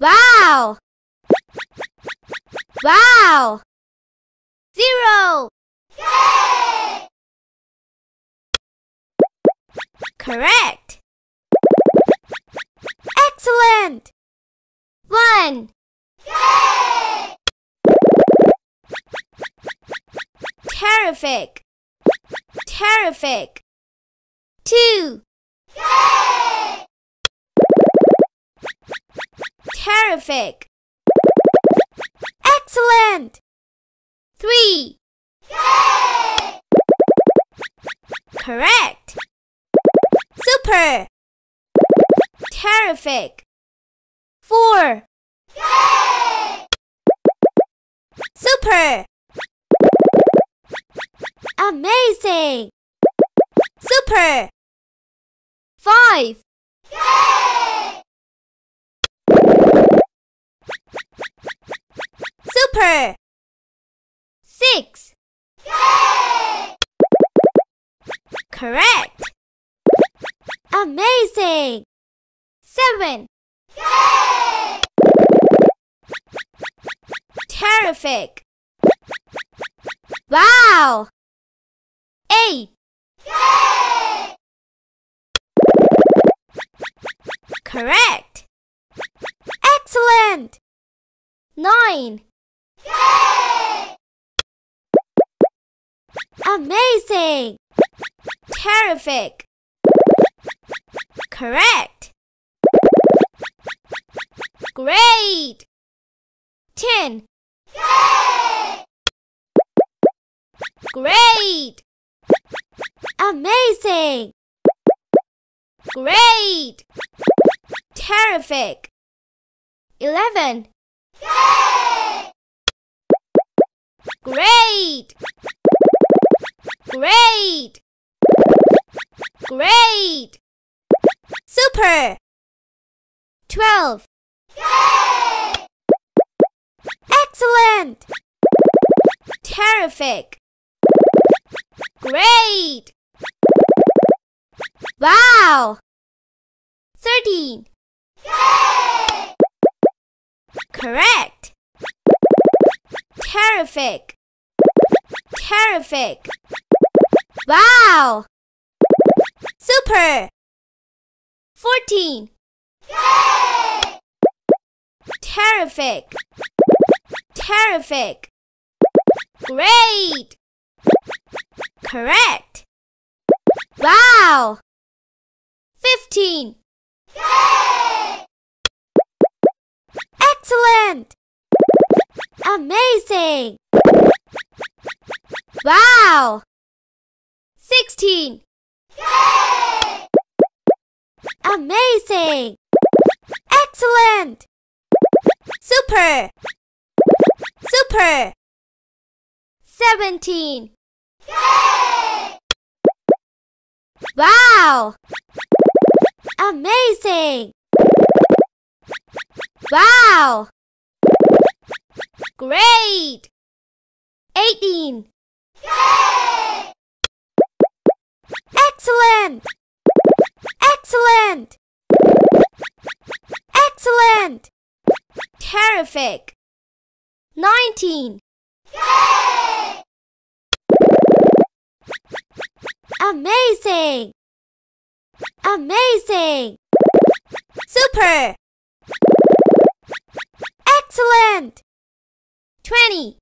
Wow! Wow! Zero! Yay! Correct! Excellent! One! Yay! Terrific! Terrific! Two! Yay! Terrific! Excellent! Three! Yay! Correct! Super! Terrific! Four! Yay! Super! Amazing! Super! Five! Yay! Super! Six! Yay! Correct! Amazing! Seven! Yay! Terrific! Wow! Eight! Correct! Excellent! Nine! Amazing! Terrific! Correct! Great! 10. Great! Amazing! Great! Terrific! 11. Great! Great! Great! Super! Twelve! Yay! Excellent! Terrific! Great! Wow! Thirteen! Yay! Correct! Terrific! Terrific! Wow! Super! Fourteen! Yay! Terrific! Terrific! Great! Correct! Wow! Fifteen! Yay! Excellent! Amazing! Wow! Sixteen! Yay! Amazing! Excellent! Super! Super! Seventeen! Yay! Wow! Amazing! Wow! Great! Eighteen! Yay! Excellent! Excellent! Excellent! Terrific! Nineteen! Yay! Amazing! Amazing! Super! Excellent! 20.